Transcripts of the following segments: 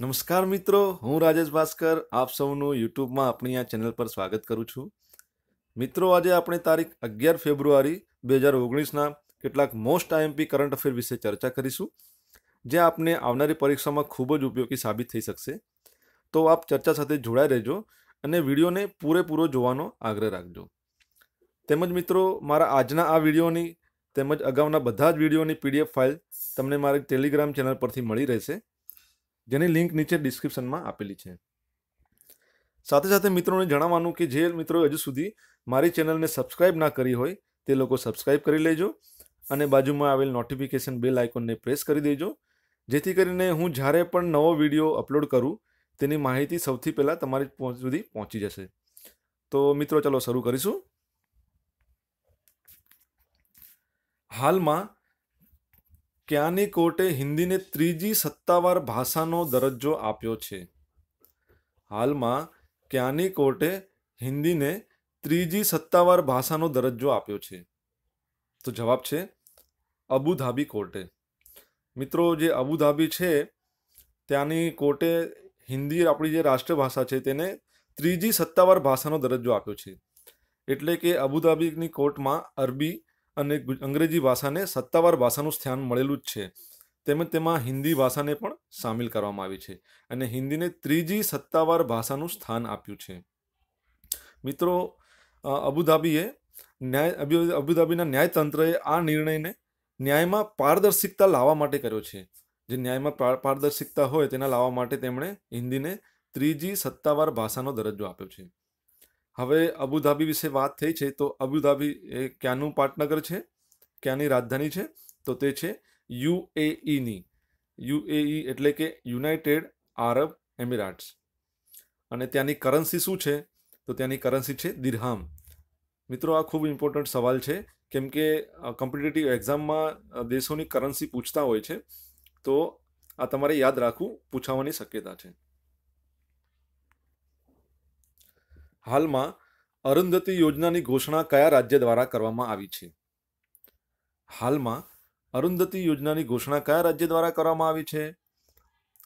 નમસ્કાર મિત્રો, હું રાજેશ ભાસ્કર, આપ સૌનું યુટ્યુબમાં આપણી આ ચેનલ પર સ્વાગત કરું છું. મિત્રો, આજે આપણે તારીખ અગિયાર ફેબ્રુઆરી બે હજાર ઓગણીસના કેટલાક મોસ્ટ આઈએમપી કરંટ અફેર વિશે ચર્ચા કરીશું, જે આપને આવનારી પરીક્ષામાં ખૂબ જ ઉપયોગી સાબિત થઈ શકશે. તો આપ ચર્ચા સાથે જોડાઈ રહેજો અને વિડીયોને પૂરેપૂરો જોવાનો આગ્રહ રાખજો. તેમજ મિત્રો, મારા આજના આ વિડીયોની તેમજ અગાઉના બધા જ વિડીયોની પીડીએફ ફાઇલ તમને મારી ટેલિગ્રામ ચેનલ પરથી મળી રહેશે. જેની લિંક નીચે ડિસ્ક્રિપ્શનમાં આપેલી છે. સાથે સાથે મિત્રોને જણાવવાનું કે જે મિત્રો હજુ સુધી મારી ચેનલને સબસ્ક્રાઇબ ના કરી હોય તે લોકો સબસ્ક્રાઇબ કરી લેજો અને બાજુમાં આવેલ નોટિફિકેશન બેલ આઇકોનને પ્રેસ કરી દેજો. જેથી કરીને હું જ્યારે પણ નવો વીડિયો અપલોડ કરું તેની માહિતી સૌથી પહેલાં તમારી સુધી પહોંચી જશે. તો મિત્રો, ચાલો શરૂ કરીશું. હાલમાં ક્યાંની કોર્ટે હિન્દીને ત્રીજી સત્તાવાર ભાષાનો દરજ્જો આપ્યો છે? હાલમાં ક્યાંની કોર્ટે હિન્દીને ત્રીજી સત્તાવાર ભાષાનો દરજ્જો આપ્યો છે? તો જવાબ છે અબુધાબી કોર્ટે. મિત્રો, જે અબુધાબી છે, ત્યાંની કોર્ટે હિન્દી આપણી જે રાષ્ટ્રભાષા છે, તેને ત્રીજી સત્તાવાર ભાષાનો દરજ્જો આપ્યો છે. એટલે કે અબુધાબીની કોર્ટમાં અરબી અને અંગ્રેજી ભાષાને સત્તાવાર ભાષાનું સ્થાન મળેલું જ છે. તેમજ તેમાં હિન્દી ભાષાને પણ સામેલ કરવામાં આવી છે અને હિન્દીને ત્રીજી સત્તાવાર ભાષાનું સ્થાન આપ્યું છે. મિત્રો અબુધાબીએ ન્યાય અબુધાબીના ન્યાયતંત્રએ આ નિર્ણયને ન્યાયમાં પારદર્શિકતા લાવવા માટે કર્યો છે. જે ન્યાયમાં પારદર્શિકતા હોય તેના લાવવા માટે તેમણે હિન્દીને ત્રીજી સત્તાવાર ભાષાનો દરજ્જો આપ્યો છે. હવે અબુધાબી વિશે વાત થઈ છે, તો અબુધાબી એ ક્યાંનું પાટનગર છે? ક્યાંની રાજધાની છે? તો તે છે યુએઈની. યુએઈ એટલે કે યુનાઇટેડ આરબ એમિરાટ્સ. અને ત્યાંની કરન્સી શું છે? તો ત્યાંની કરન્સી છે દિરહામ. મિત્રો, આ ખૂબ ઇમ્પોર્ટન્ટ સવાલ છે, કેમ કે કોમ્પિટેટિવ એક્ઝામમાં દેશોની કરન્સી પૂછતા હોય છે, તો આ તમારે યાદ રાખવું, પૂછાવાની શક્યતા છે. હાલમાં અરુંધતી યોજનાની ઘોષણા કયા રાજ્ય દ્વારા કરવામાં આવી છે? હાલમાં અરુંધતી યોજનાની ઘોષણા કયા રાજ્ય દ્વારા કરવામાં આવી છે?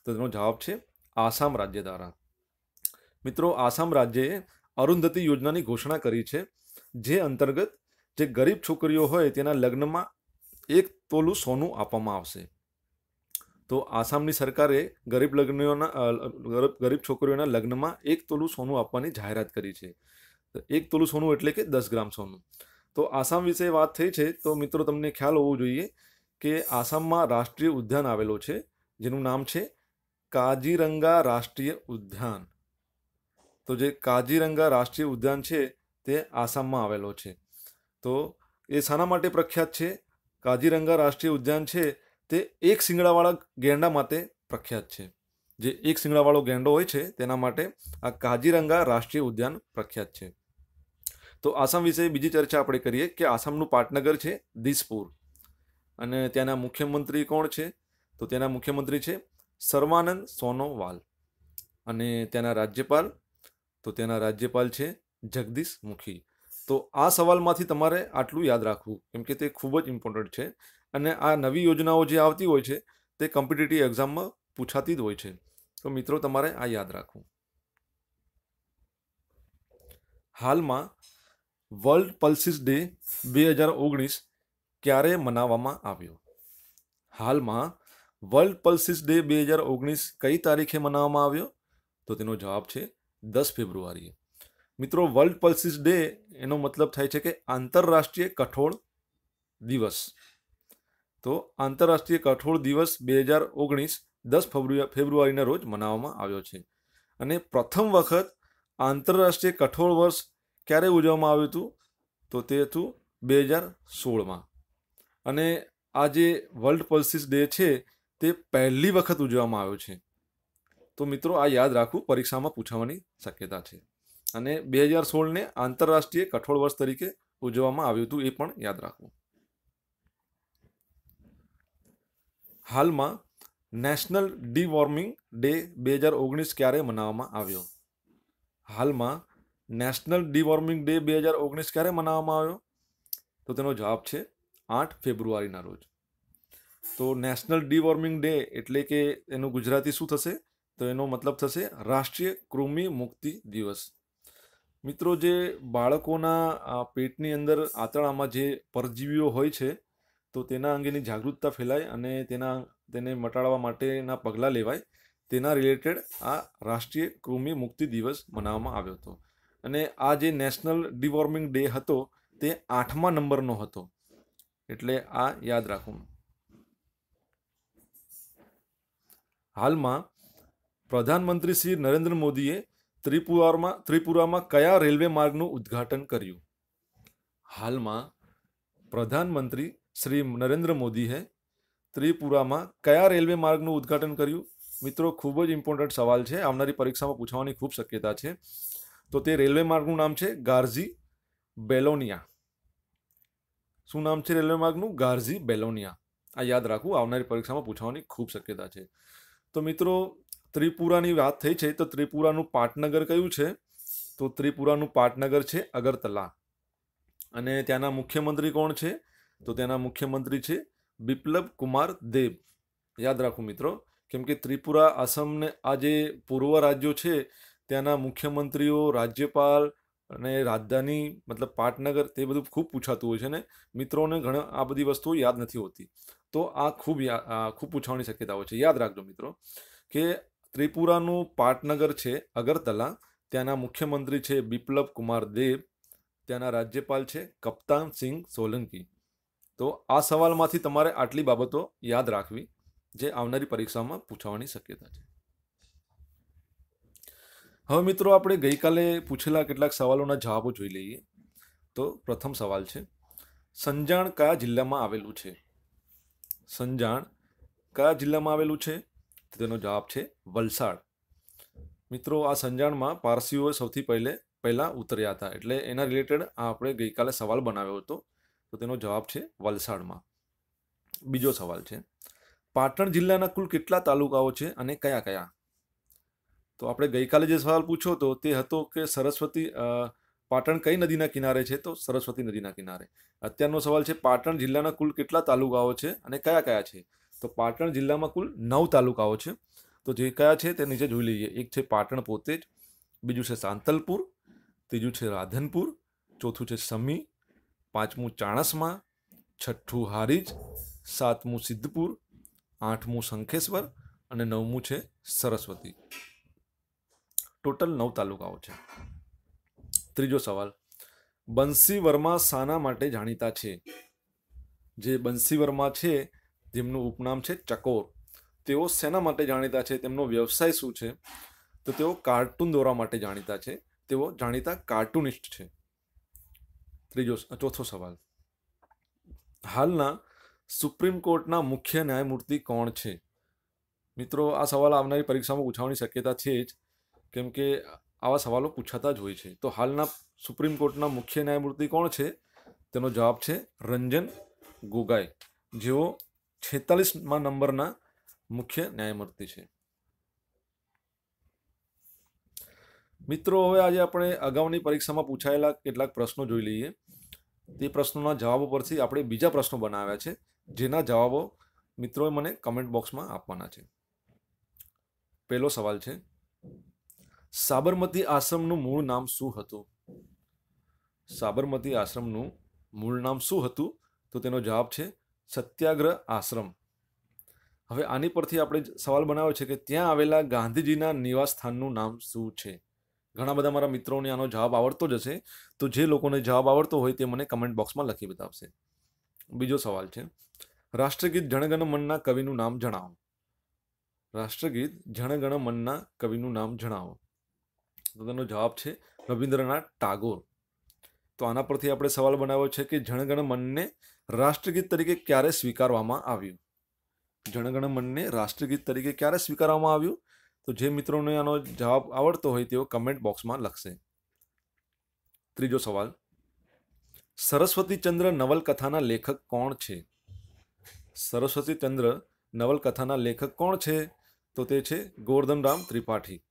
તેનો જવાબ છે આસામ રાજ્ય દ્વારા. મિત્રો, આસામ રાજ્યએ અરુંધતી યોજનાની ઘોષણા કરી છે, જે અંતર્ગત જે ગરીબ છોકરીઓ હોય તેના લગ્નમાં એક તોલું સોનું આપવામાં આવશે. તો આસામની સરકારે ગરીબ લગ્નોના ગરીબ છોકરીઓના લગ્નમાં એક તોલું સોનું આપવાની જાહેરાત કરી છે. એક તોલું સોનું એટલે કે દસ ગ્રામ સોનું. તો આસામ વિશે વાત થઈ છે, તો મિત્રો તમને ખ્યાલ હોવો જોઈએ કે આસામમાં રાષ્ટ્રીય ઉદ્યાન આવેલો છે, જેનું નામ છે કાજીરંગા રાષ્ટ્રીય ઉદ્યાન. તો જે કાજીરંગા રાષ્ટ્રીય ઉદ્યાન છે, તે આસામમાં આવેલો છે. તો એ શાના માટે પ્રખ્યાત છે? કાજીરંગા રાષ્ટ્રીય ઉદ્યાન છે તે એક શિંગડાવાળા ગેંડા માટે પ્રખ્યાત છે. જે એક શિંગડાવાળો ગેંડો હોય છે, તેના માટે આ કાજીરંગા રાષ્ટ્રીય ઉદ્યાન પ્રખ્યાત છે. તો આસામ વિશે બીજી ચર્ચા આપણે કરીએ કે આસામનું પાટનગર છે, દિસપુર. અને ત્યાંના મુખ્યમંત્રી કોણ છે? તો તેના મુખ્યમંત્રી છે સર્વાનંદ સોનોવાલ. અને ત્યાંના રાજ્યપાલ, તો તેના રાજ્યપાલ છે જગદીશ મુખી. તો આ સવાલમાંથી તમારે આટલું યાદ રાખવું, કેમ કે તે ખૂબ જ ઇમ્પોર્ટન્ટ છે. અને આ નવી યોજનાઓ જે આવતી હોય છે, તે કોમ્પિટિટિવ એક્ઝામમાં પૂછાતી જ હોય છે. તો મિત્રો, તમારે આ યાદ રાખવું. હાલમાં વર્લ્ડ પલ્સિસ ડે બે હજાર ઓગણીસ ક્યારે મનાવવામાં આવ્યો? હાલમાં વર્લ્ડ પલ્સિસ ડે બે હજાર ઓગણીસ કઈ તારીખે મનાવવામાં આવ્યો? તો તેનો જવાબ છે દસ ફેબ્રુઆરીએ. મિત્રો વર્લ્ડ પલ્સિસ ડે એનો મતલબ થાય છે કે આંતરરાષ્ટ્રીય કઠોળ દિવસ. તો આંતરરાષ્ટ્રીય કઠોળ દિવસ બે હજાર ઓગણીસ, દસ ફેબ્રુઆરીના રોજ મનાવવામાં આવ્યો છે. અને પ્રથમ વખત આંતરરાષ્ટ્રીય કઠોળ વર્ષ ક્યારે ઉજવવામાં આવ્યું હતું? તો તે હતું બે હજાર સોળમાં. અને આ જે વર્લ્ડ પલ્સિસ ડે છે, તે પહેલી વખત ઉજવવામાં આવ્યો છે. તો મિત્રો, આ યાદ રાખવું, પરીક્ષામાં પૂછાવાની શક્યતા છે. અને બે હજાર સોળને આંતરરાષ્ટ્રીય કઠોળ વર્ષ તરીકે ઉજવવામાં આવ્યું હતું એ પણ યાદ રાખવું. હાલમાં નેશનલ ડીવોર્મિંગ ડે બે હજાર ઓગણીસ ક્યારે મનાવવામાં આવ્યો? હાલમાં નેશનલ ડીવોર્મિંગ ડે બે હજાર ઓગણીસ ક્યારે મનાવવામાં આવ્યો? તો તેનો જવાબ છે આઠ ફેબ્રુઆરીના રોજ. તો નેશનલ ડીવોર્મિંગ ડે એટલે કે એનું ગુજરાતી શું થશે? તો એનો મતલબ થશે રાષ્ટ્રીય કૃમિ મુક્તિ દિવસ. મિત્રો, જે બાળકોના પેટની અંદર આંતરડામાં જે પરજીવીઓ હોય છે તો તેના અંગેની જાગૃતતા ફેલાય અને તેના, તેને મટાડવા માટેના પગલાં લેવાય. તેના રિલેટેડ આ રાષ્ટ્રીય કૃમિ મુક્તિ દિવસ મનાવવામાં આવ્યો હતો. અને આ જે નેશનલ ડિવોર્મિંગ ડે હતો, તે આઠમા નંબરનો હતો. એટલે આ યાદ રાખવું હાલમાં પ્રધાનમંત્રી શ્રી નરેન્દ્ર મોદીએ ત્રિપુરામાં ત્રિપુરામાં કયા રેલવે માર્ગનું ઉદ્ઘાટન કર્યું? હાલમાં પ્રધાનમંત્રી શ્રી નરેન્દ્ર મોદીએ ત્રિપુરામાં કયા રેલવે માર્ગનું ઉદ્ઘાટન કર્યું? મિત્રો, ખૂબ જ ઇમ્પોર્ટન્ટ સવાલ છે. આવનારી પરીક્ષામાં પૂછવાની ખૂબ શક્યતા છે. તો તે રેલવે માર્ગનું નામ છે ગાર્ઝી બેલોનિયા. શું નામ છે રેલવે માર્ગનું? ગાર્ઝી બેલોનિયા. આ યાદ રાખવું, આવનારી પરીક્ષામાં પૂછવાની ખૂબ શક્યતા છે. તો મિત્રો, ત્રિપુરાની વાત થઈ છે, તો ત્રિપુરાનું પાટનગર કયું છે? તો ત્રિપુરાનું પાટનગર છે અગરતલા. અને ત્યાંના મુખ્યમંત્રી કોણ છે? તો તેના મુખ્યમંત્રી છે બિપ્લબ કુમાર દેબ યાદ રાખો મિત્રો, કેમ કે ત્રિપુરા આસામને આ જે પૂર્વ રાજ્યો છે, ત્યાંના મુખ્યમંત્રીઓ, રાજ્યપાલ અને રાજધાની, મતલબ પાટનગર, તે બધું ખૂબ પૂછાતું હોય છે ને? મિત્રોને ઘણા આ બધી વસ્તુઓ યાદ નથી હોતી. તો આ ખૂબ ખૂબ પૂછવાની શક્યતા હોય છે. યાદ રાખજો મિત્રો, કે ત્રિપુરાનું પાટનગર છે અગરતલા, ત્યાંના મુખ્યમંત્રી છે બિપ્લબ કુમાર દેવ, ત્યાંના રાજ્યપાલ છે કપ્તાન સિંહ સોલંકી. તો આ સવાલમાંથી તમારે આટલી બાબતો યાદ રાખવી, જે આવનારી પરીક્ષામાં પૂછવાની શક્યતા છે. હવે મિત્રો આપણે ગઈકાલે પૂછેલા કેટલાક સવાલોના જવાબો જોઈ લઈએ. તો પ્રથમ સવાલ છે, સંજાણ કયા જિલ્લામાં આવેલું છે? સંજાણ કયા જિલ્લામાં આવેલું છે? તેનો જવાબ છે, વલસાડ. મિત્રો, આ સંજાણમાં પારસીઓ સૌથી પહેલે, પહેલાં ઉતર્યા હતા. એટલે એના રિલેટેડ આપણે ગઈકાલે સવાલ બનાવ્યો હતો. તો તેનો જવાબ છે વલસાડમાં. બીજો સવાલ છે, પાટણ જિલ્લાના કુલ કેટલા તાલુકાઓ છે અને કયા કયા? તો આપણે ગઈકાલે જે સવાલ પૂછ્યો હતો તે હતો કે સરસ્વતી પાટણ કઈ નદીના કિનારે છે? તો સરસ્વતી નદીના કિનારે. અત્યારનો સવાલ છે, પાટણ જિલ્લાના કુલ કેટલા તાલુકાઓ છે અને કયા કયા છે? તો પાટણ જિલ્લામાં કુલ નવ તાલુકાઓ છે. તો જે કયા છે તે નીચે જોઈ લઈએ. એક છે પાટણ પોતે જ, બીજું છે સાંતલપુર, ત્રીજું છે રાધનપુર, ચોથું છે સમી પાંચમું ચાણસમાં, છઠ્ઠું હારીજ, સાતમું સિદ્ધપુર, આઠમું શંખેશ્વર અને નવમું છે સરસ્વતી. ટોટલ નવ તાલુકાઓ છે. ત્રીજો સવાલ. બંસી વર્મા શાના માટે જાણીતા છે. જે બંસી વર્મા છે, જેમનું ઉપનામ છે ચકોર. તેઓ શેના માટે જાણીતા છે? તેમનો વ્યવસાય શું છે? તો તેઓ કાર્ટૂન દોરા માટે જાણીતા છે. તેઓ જાણીતા કાર્ટુનિસ્ટ છે. ત્રીજો ચોથો સવાલ. હાલના સુપ્રીમ કોર્ટના મુખ્ય ન્યાયમૂર્તિ કોણ છે? મિત્રો, આ સવાલ આવનારી પરીક્ષામાં પૂછવાની શક્યતા છે જ, કેમ કે આવા સવાલો પૂછાતા જ હોય છે. તો હાલના સુપ્રીમ કોર્ટના મુખ્ય ન્યાયમૂર્તિ કોણ છે? તેનો જવાબ છે રંજન ગોગાઈ. જેઓ છેતાલીસમાં નંબરના મુખ્ય ન્યાયમૂર્તિ છે. મિત્રો, હવે આજે આપણે અગાઉની પરીક્ષામાં પૂછાયેલા કેટલાક પ્રશ્નો જોઈ લઈએ. તે પ્રશ્નોના જવાબો પરથી આપણે બીજા પ્રશ્નો બનાવ્યા છે, જેના જવાબો મિત્રોએ મને કમેન્ટ બોક્સમાં આપવાના છે. પહેલો સવાલ છે, સાબરમતી આશ્રમનું મૂળ નામ શું હતું? સાબરમતી આશ્રમનું મૂળ નામ શું હતું? તો તેનો જવાબ છે, સત્યાગ્રહ આશ્રમ. હવે આની પરથી આપણે સવાલ બનાવ્યો છે કે ત્યાં આવેલા ગાંધીજીના નિવાસ સ્થાનનું નામ શું છે? ઘણા બધા મારા મિત્રોને આનો જવાબ આવડતો જ હશે. તો જે લોકોને જવાબ આવડતો હોય તે મને કમેન્ટ બોક્સમાં લખી બતાવશે. બીજો સવાલ છે. રાષ્ટ્રગીત જણગણ મનના કવિનું નામ જણાવો. રાષ્ટ્રગીત જણગણ મનના કવિનું નામ જણાવો. તો તેનો જવાબ છે રવિન્દ્રનાથ ટાગોર. તો આના પરથી આપણે સવાલ બનાવ્યો છે કે જણગણ મનને રાષ્ટ્રગીત તરીકે ક્યારે સ્વીકારવામાં આવ્યું? જણગણ મનને રાષ્ટ્રગીત તરીકે ક્યારે સ્વીકારવામાં આવ્યું? તો જે મિત્રોને આનો જવાબ આવડતો હોય તેઓ કમેન્ટ બોક્સમાં લખશે. ત્રીજો સવાલ. સરસ્વતીચંદ્ર નવલકથાના લેખક કોણ છે? સરસ્વતીચંદ્ર નવલકથાના લેખક કોણ છે? તો તે છે ગોવર્ધનરામ ત્રિપાઠી.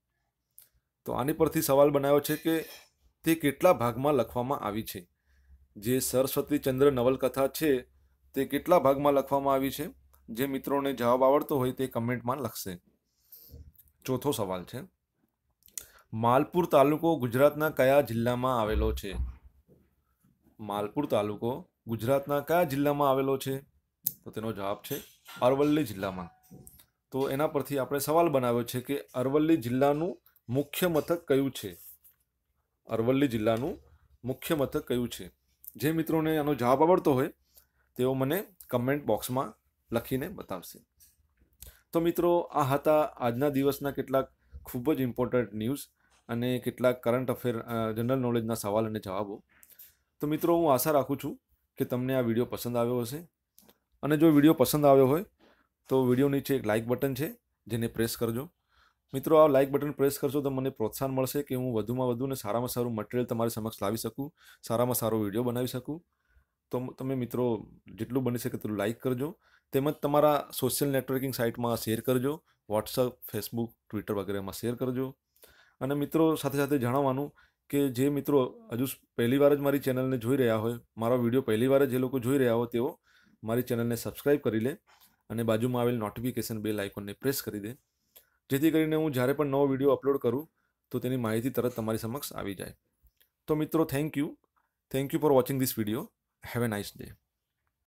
તો આની પરથી સવાલ બનાવ્યો છે કે તે કેટલા ભાગમાં લખવામાં આવી છે? જે સરસ્વતીચંદ્ર નવલકથા છે, તે કેટલા ભાગમાં લખવામાં આવી છે? જે મિત્રોને જવાબ આવડતો હોય તે કમેન્ટમાં લખશે. ચોથો સવાલ છે. માલપુર તાલુકો ગુજરાતના કયા જિલ્લામાં આવેલો છે? માલપુર તાલુકો ગુજરાતના કયા જિલ્લામાં આવેલો છે? તો તેનો જવાબ છે અરવલ્લી જિલ્લામાં. તો એના પરથી આપણે સવાલ બનાવ્યો છે કે અરવલ્લી જિલ્લાનું મુખ્ય મથક કયું છે? અરવલ્લી જિલ્લાનું મુખ્ય મથક કયું છે? જે મિત્રોને આનો જવાબ આવડતો હોય તેઓ મને કમેન્ટ બોક્સમાં લખીને બતાવશે. તો મિત્રો, આ હતા આજના દિવસના કેટલાક ખૂબ જ ઇમ્પોર્ટન્ટ ન્યૂઝ અને કેટલાક કરંટ અફેર જનરલ નોલેજના સવાલ અને જવાબો. તો મિત્રો, હું આશા રાખું છું કે તમને આ વીડિયો પસંદ આવ્યો હશે. અને જો વીડિયો પસંદ આવ્યો હોય, તો વીડિયો નીચે એક લાઇક બટન છે, જેને પ્રેસ કરજો. મિત્રો, આ લાઇક બટન પ્રેસ કરશો તો મને પ્રોત્સાહન મળશે કે હું વધુમાં વધુ ને સારામાં સારું મટીરિયલ તમારી સમક્ષ લાવી શકું, સારામાં સારો વીડિયો બનાવી શકું. તો તમે મિત્રો, જેટલું બની શકે તેટલું લાઇક કરજો. તેમજ તમારા સોશિયલ નેટવર્કિંગ સાઇટમાં શેર કરજો. વોટ્સઅપ ફેસબુક ટ્વિટર વગેરેમાં શેર કરજો. અને મિત્રો, સાથે સાથે જણાવવાનું કે જે મિત્રો હજુ પહેલી વાર જ મારી ચેનલને જોઈ રહ્યા હોય, મારો વીડિયો પહેલી વાર જ જે લોકો જોઈ રહ્યા હોય, તેઓ મારી ચેનલને સબસ્ક્રાઈબ કરી લે અને બાજુમાં આવેલ નોટિફિકેશન બેલ આઇકોનને પ્રેસ કરી દે. જેથી કરીને હું જ્યારે પણ નવો વીડિયો અપલોડ કરું, તો તેની માહિતી તરત તમારી સમક્ષ આવી જાય. તો મિત્રો thank you thank you for watching this video have a nice day